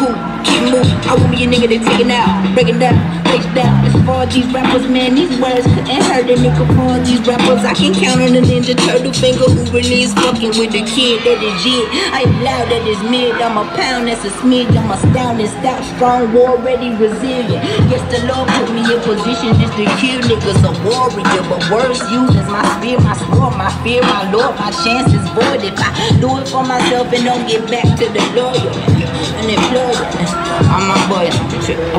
cool, keep moving. I want me a nigga that take it out, break it down, it down. As far as these rappers, man, these words couldn't hurt a nigga. For all these rappers, I can count on the ninja turtle finger who really is fucking with the kid that is it. I am loud, that is mid. I'm a pound, that's a smidge. I'm astounding, stout, strong, war ready, resilient. Yes, the Lord put me in position just to kill niggas, a warrior. But words used as my spear, my sword, my fear, my Lord, my chance is void. If I do it for myself and don't get back to the lawyer I'm my.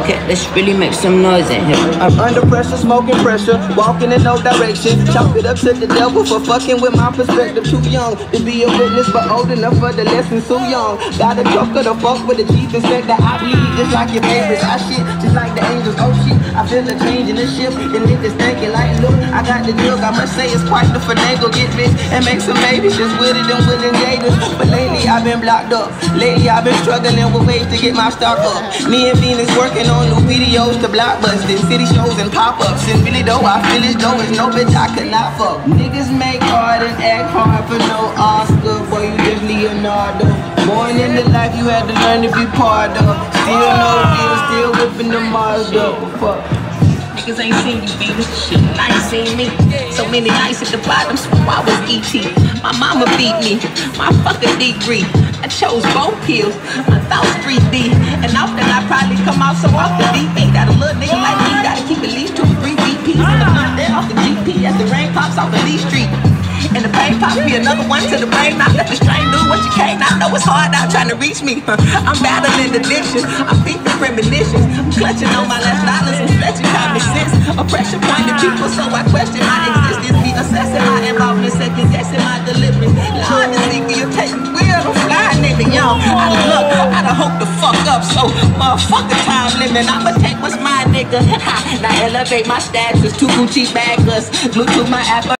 Okay, let's really make some noise in here. I'm under pressure, smoking pressure, walking in no direction. Chop it up to the devil for fucking with my perspective. Too young to be a witness, but old enough for the lesson. Too young. Got a joker to fuck with a chief inspector. I bleed just like your favorites. I shit just like the I feel a change in the ship. And niggas thinking like, look, I got the deal. I must say it's quite the finagle. Get rich and make some babies just with it and willing gators. But lately I've been blocked up. Lately I've been struggling with ways to get my stock up. Me and Venus working on new videos to blockbusters, city shows and pop-ups. And really though, I feel as though it's no bitch I could not fuck. Niggas make hard and act hard for no Oscar. Boy, you just Leonardo. Born in the life, you had to learn to be part of. Still Niggas ain't seen you, baby. Shit, I ain't seen me. So many nights at the bottom, so I was ET. My mama beat me, my fucking degree. I chose both pills, my thoughts 3D. And often I probably come out so off the deep end. Got a little nigga like me, gotta keep at least two or the blunt there off the GP as the rain pops off the Lee Street. Pops me another one to the brain. Not let the strain do what you can't. I know it's hard out trying to reach me. I'm battling addiction. I'm thinking premonitions. I'm clutching on my last dollars and stretching common sense. Oppression pointing people, so I question my existence. Be assessing my involvement, second guessing my delivery. Lord, to see me, you're taking wheel. I'm flying nigga, yo. I look, I done hope the fuck up. So, motherfucker, time limit. I'ma take what's mine, nigga. now elevate my status. Two Gucci baggers. Bluetooth my app.